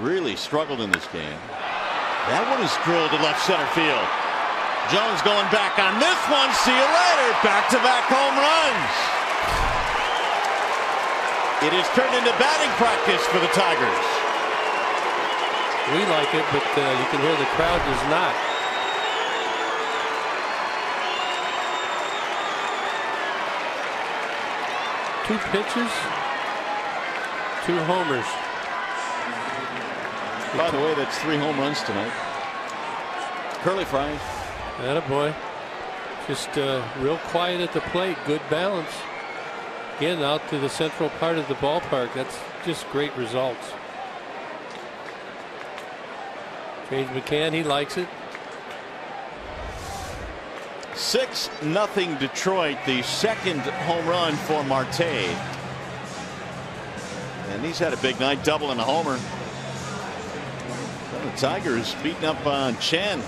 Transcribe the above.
really struggled in this game. That one is drilled to left center field. Jones going back on this one. See you later. Back to back home runs. It has turned into batting practice for the Tigers. We like it, but uh, you can hear the crowd does not. Two pitches, two homers. By the way, that's three home runs tonight. Curly fries. That a boy. Just uh, real quiet at the plate. Good balance. Again, out to the central part of the ballpark. That's just great results. James McCann, he likes it. Six nothing Detroit. The second home run for Marte. And he's had a big night, double and a homer. Tigers beating up on Chen.